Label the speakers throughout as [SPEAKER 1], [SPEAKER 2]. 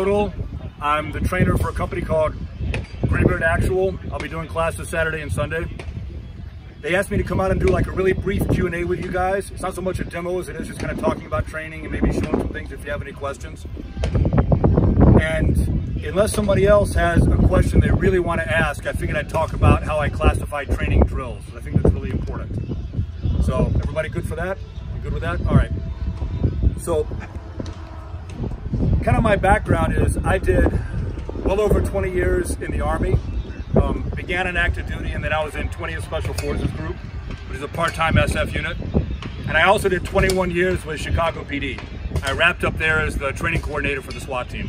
[SPEAKER 1] I'm the trainer for a company called Greybeard Actual. I'll be doing classes Saturday and Sunday. They asked me to come out and do like a really brief Q&A with you guys. It's not so much a demo as it is just kind of talking about training and maybe showing some things if you have any questions. And unless somebody else has a question they really want to ask, I figured I'd talk about how I classify training drills. I think that's really important. So everybody good for that? You good with that? All right. So kind of my background is I did well over 20 years in the Army. Um, began in active duty and then I was in 20th Special Forces Group, which is a part-time SF unit. And I also did 21 years with Chicago PD. I wrapped up there as the training coordinator for the SWAT team.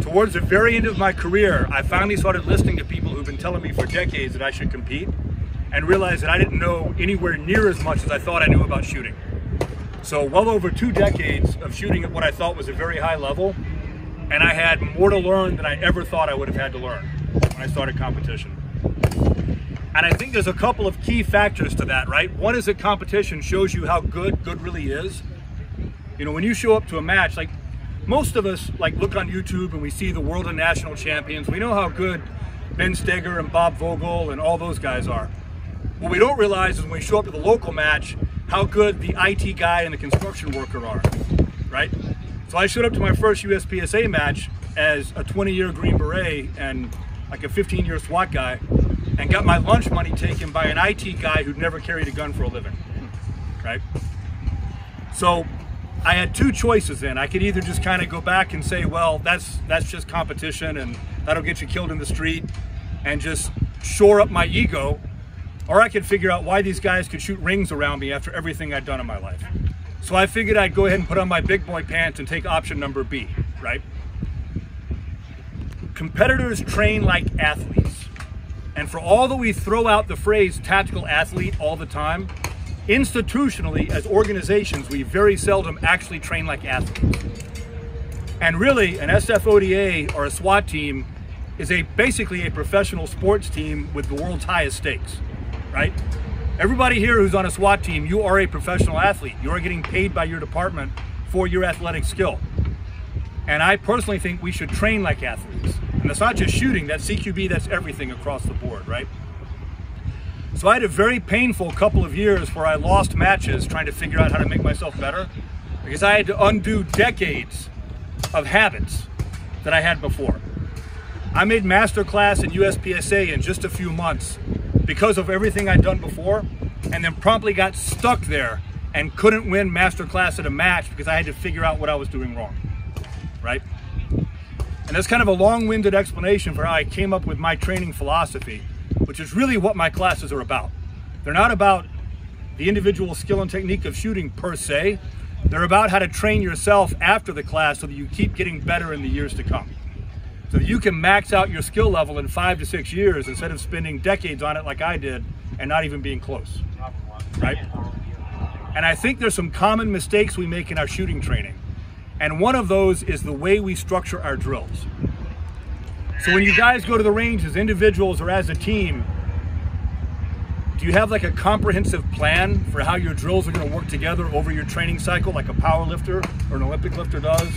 [SPEAKER 1] Towards the very end of my career, I finally started listening to people who've been telling me for decades that I should compete and realized that I didn't know anywhere near as much as I thought I knew about shooting. So well over two decades of shooting at what I thought was a very high level, and I had more to learn than I ever thought I would have had to learn when I started competition. And I think there's a couple of key factors to that, right? One is that competition shows you how good good really is. You know, when you show up to a match, like most of us like look on YouTube and we see the world and national champions. We know how good Ben Stoeger and Bob Vogel and all those guys are. What we don't realize is when we show up to the local match, how good the IT guy and the construction worker are, right? So I showed up to my first USPSA match as a 20-year Green Beret and like a 15-year SWAT guy and got my lunch money taken by an IT guy who'd never carried a gun for a living, right? So I had two choices then. I could either just kind of go back and say, well, that's that's just competition and that'll get you killed in the street and just shore up my ego or I could figure out why these guys could shoot rings around me after everything I'd done in my life. So I figured I'd go ahead and put on my big boy pants and take option number B, right? Competitors train like athletes. And for all that we throw out the phrase tactical athlete all the time, institutionally, as organizations, we very seldom actually train like athletes. And really, an SFODA or a SWAT team is a basically a professional sports team with the world's highest stakes right? Everybody here who's on a SWAT team, you are a professional athlete. You are getting paid by your department for your athletic skill. And I personally think we should train like athletes. And that's not just shooting, that's CQB, that's everything across the board, right? So I had a very painful couple of years where I lost matches trying to figure out how to make myself better because I had to undo decades of habits that I had before. I made master class in USPSA in just a few months because of everything I'd done before, and then promptly got stuck there and couldn't win master class at a match because I had to figure out what I was doing wrong, right? And that's kind of a long-winded explanation for how I came up with my training philosophy, which is really what my classes are about. They're not about the individual skill and technique of shooting per se. They're about how to train yourself after the class so that you keep getting better in the years to come so you can max out your skill level in five to six years instead of spending decades on it like I did and not even being close, right? And I think there's some common mistakes we make in our shooting training. And one of those is the way we structure our drills. So when you guys go to the range as individuals or as a team, do you have like a comprehensive plan for how your drills are going to work together over your training cycle like a power lifter or an Olympic lifter does?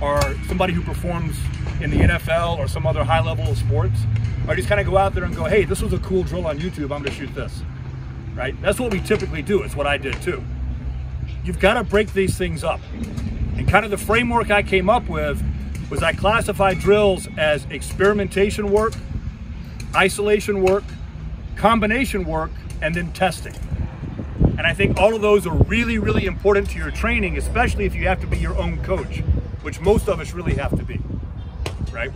[SPEAKER 1] Or somebody who performs in the NFL or some other high level of sports, or just kind of go out there and go, hey, this was a cool drill on YouTube, I'm gonna shoot this, right? That's what we typically do, it's what I did too. You've gotta break these things up. And kind of the framework I came up with was I classified drills as experimentation work, isolation work, combination work, and then testing. And I think all of those are really, really important to your training, especially if you have to be your own coach, which most of us really have to be right?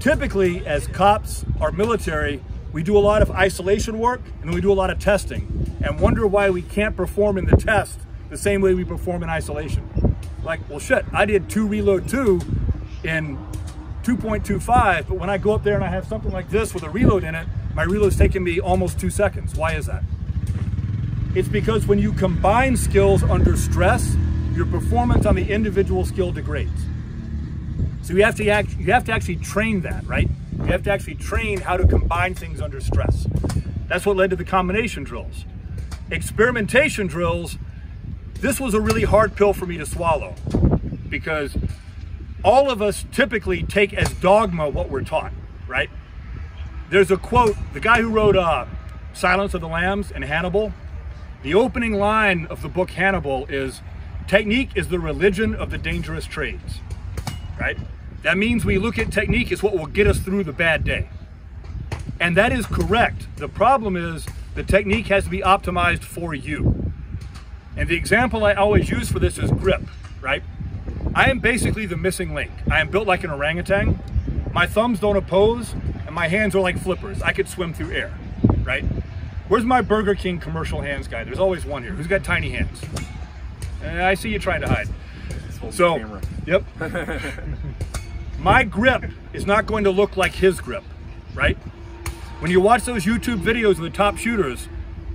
[SPEAKER 1] Typically, as cops or military, we do a lot of isolation work and we do a lot of testing and wonder why we can't perform in the test the same way we perform in isolation. Like, well, shit, I did two reload two in 2.25, but when I go up there and I have something like this with a reload in it, my reload's taking me almost two seconds. Why is that? It's because when you combine skills under stress, your performance on the individual skill degrades. So you have to act, you have to actually train that, right? You have to actually train how to combine things under stress. That's what led to the combination drills. Experimentation drills, this was a really hard pill for me to swallow because all of us typically take as dogma what we're taught, right? There's a quote, the guy who wrote uh, Silence of the Lambs and Hannibal, the opening line of the book Hannibal is, technique is the religion of the dangerous trades, right? That means we look at technique as what will get us through the bad day. And that is correct. The problem is the technique has to be optimized for you. And the example I always use for this is grip, right? I am basically the missing link. I am built like an orangutan. My thumbs don't oppose, and my hands are like flippers. I could swim through air, right? Where's my Burger King commercial hands guy? There's always one here. Who's got tiny hands? Uh, I see you trying to hide. So, yep. my grip is not going to look like his grip, right? When you watch those YouTube videos of the top shooters,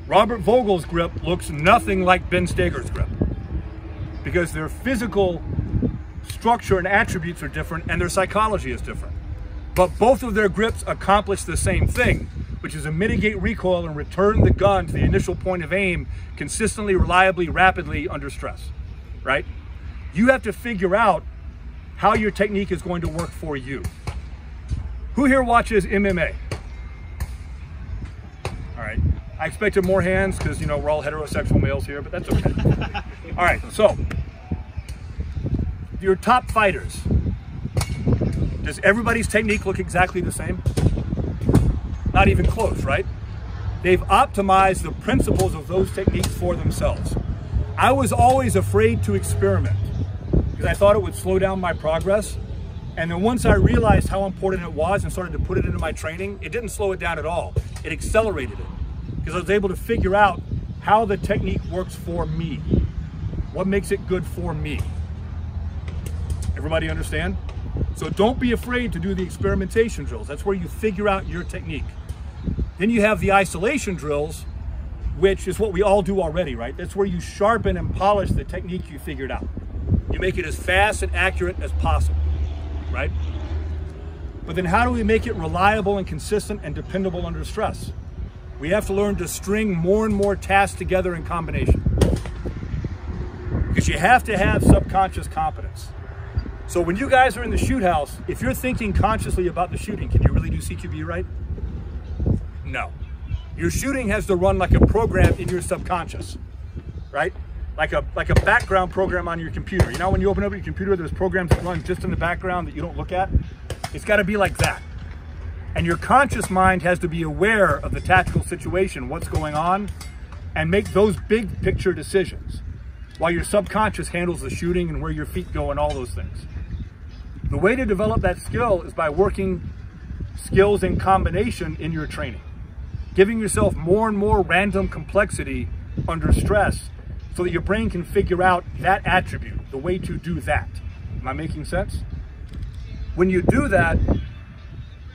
[SPEAKER 1] Robert Vogel's grip looks nothing like Ben Stoeger's grip because their physical structure and attributes are different and their psychology is different. But both of their grips accomplish the same thing, which is to mitigate recoil and return the gun to the initial point of aim consistently, reliably, rapidly under stress, right? You have to figure out how your technique is going to work for you. Who here watches MMA? All right. I expected more hands because, you know, we're all heterosexual males here, but that's okay. all right, so your top fighters, does everybody's technique look exactly the same? Not even close, right? They've optimized the principles of those techniques for themselves. I was always afraid to experiment because I thought it would slow down my progress. And then once I realized how important it was and started to put it into my training, it didn't slow it down at all. It accelerated it because I was able to figure out how the technique works for me. What makes it good for me. Everybody understand? So don't be afraid to do the experimentation drills. That's where you figure out your technique. Then you have the isolation drills, which is what we all do already, right? That's where you sharpen and polish the technique you figured out. You make it as fast and accurate as possible, right? But then how do we make it reliable and consistent and dependable under stress? We have to learn to string more and more tasks together in combination. Because you have to have subconscious competence. So when you guys are in the shoot house, if you're thinking consciously about the shooting, can you really do CQB right? No. Your shooting has to run like a program in your subconscious, right? Like a like a background program on your computer. You know when you open up your computer, there's programs that run just in the background that you don't look at? It's got to be like that. And your conscious mind has to be aware of the tactical situation, what's going on, and make those big picture decisions while your subconscious handles the shooting and where your feet go and all those things. The way to develop that skill is by working skills in combination in your training, giving yourself more and more random complexity under stress so that your brain can figure out that attribute, the way to do that. Am I making sense? When you do that,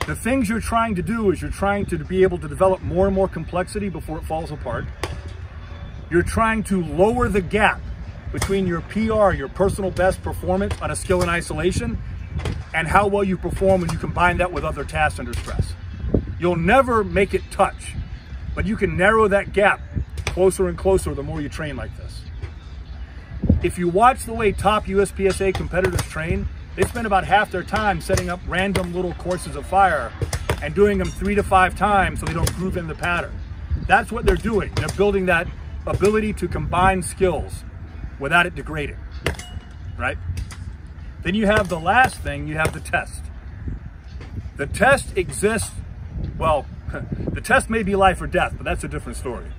[SPEAKER 1] the things you're trying to do is you're trying to be able to develop more and more complexity before it falls apart. You're trying to lower the gap between your PR, your personal best performance on a skill in isolation, and how well you perform when you combine that with other tasks under stress. You'll never make it touch, but you can narrow that gap closer and closer the more you train like this. If you watch the way top USPSA competitors train, they spend about half their time setting up random little courses of fire and doing them three to five times so they don't groove in the pattern. That's what they're doing. They're building that ability to combine skills without it degrading, right? Then you have the last thing, you have the test. The test exists, well, the test may be life or death, but that's a different story.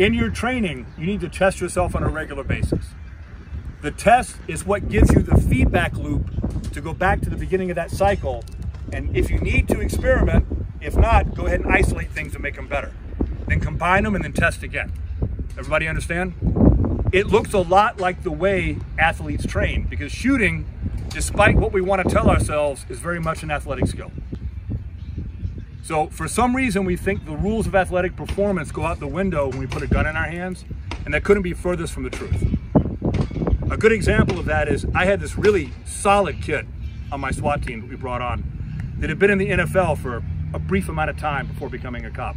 [SPEAKER 1] In your training, you need to test yourself on a regular basis. The test is what gives you the feedback loop to go back to the beginning of that cycle. And if you need to experiment, if not, go ahead and isolate things and make them better. Then combine them and then test again. Everybody understand? It looks a lot like the way athletes train because shooting despite what we want to tell ourselves, is very much an athletic skill. So for some reason, we think the rules of athletic performance go out the window when we put a gun in our hands, and that couldn't be furthest from the truth. A good example of that is I had this really solid kid on my SWAT team that we brought on that had been in the NFL for a brief amount of time before becoming a cop.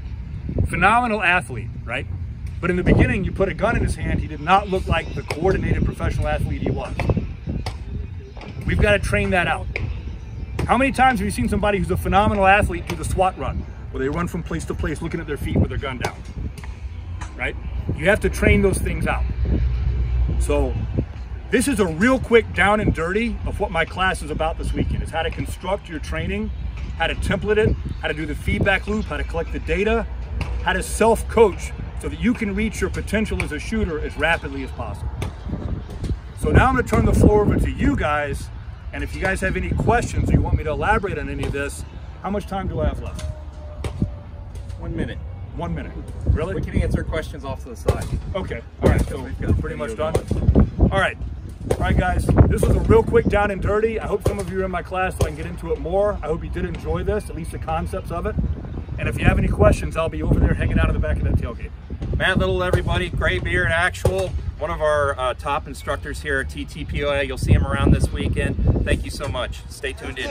[SPEAKER 1] Phenomenal athlete, right? But in the beginning, you put a gun in his hand, he did not look like the coordinated professional athlete he was. We've got to train that out. How many times have you seen somebody who's a phenomenal athlete do the SWAT run, where they run from place to place looking at their feet with their gun down? Right? You have to train those things out. So this is a real quick down and dirty of what my class is about this weekend. Is how to construct your training, how to template it, how to do the feedback loop, how to collect the data, how to self-coach so that you can reach your potential as a shooter as rapidly as possible. So now I'm gonna turn the floor over to you guys and if you guys have any questions or you want me to elaborate on any of this, how much time do I have left?
[SPEAKER 2] One minute.
[SPEAKER 1] One minute. Really?
[SPEAKER 2] We can answer questions off to the side.
[SPEAKER 1] Okay. All right. So we've got pretty much done. All right. All right, guys. This was a real quick down and dirty. I hope some of you are in my class so I can get into it more. I hope you did enjoy this, at least the concepts of it. And if you have any questions, I'll be over there hanging out in the back of that tailgate.
[SPEAKER 2] Matt Little, everybody, Greybeard Actual, one of our uh, top instructors here at TTPOA. You'll see him around this weekend. Thank you so much. Stay tuned in.